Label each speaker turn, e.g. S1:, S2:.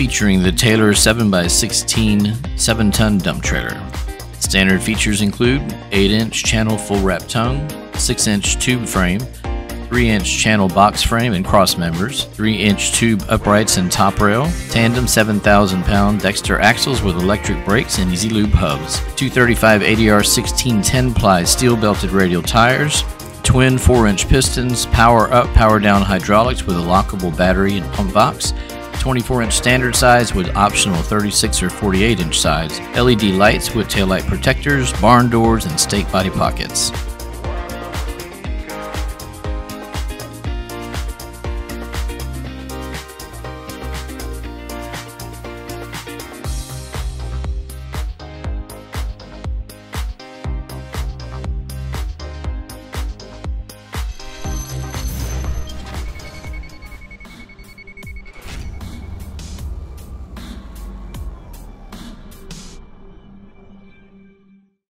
S1: featuring the Taylor 7x16 7 ton dump trailer. Standard features include 8 inch channel full wrap tongue, 6 inch tube frame, 3 inch channel box frame and cross members, 3 inch tube uprights and top rail, tandem 7,000 pound Dexter axles with electric brakes and easy lube hubs, 235 ADR 1610 ply steel belted radial tires, twin 4 inch pistons, power up, power down hydraulics with a lockable battery and pump box. 24 inch standard size with optional 36 or 48 inch size, LED lights with taillight protectors, barn doors, and stake body pockets.